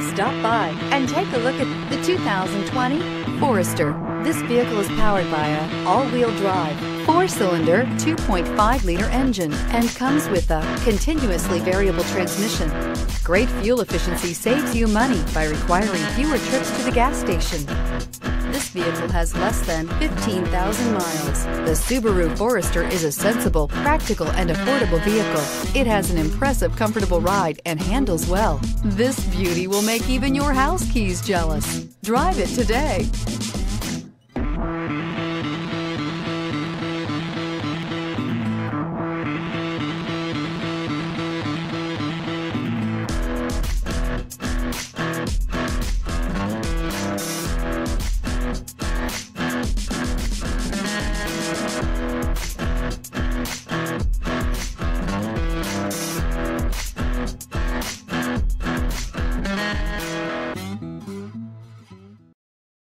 Stop by and take a look at the 2020 Forester. This vehicle is powered by a all-wheel drive, four-cylinder, 2.5-liter engine and comes with a continuously variable transmission. Great fuel efficiency saves you money by requiring fewer trips to the gas station. This vehicle has less than 15,000 miles. The Subaru Forester is a sensible, practical, and affordable vehicle. It has an impressive, comfortable ride and handles well. This beauty will make even your house keys jealous. Drive it today.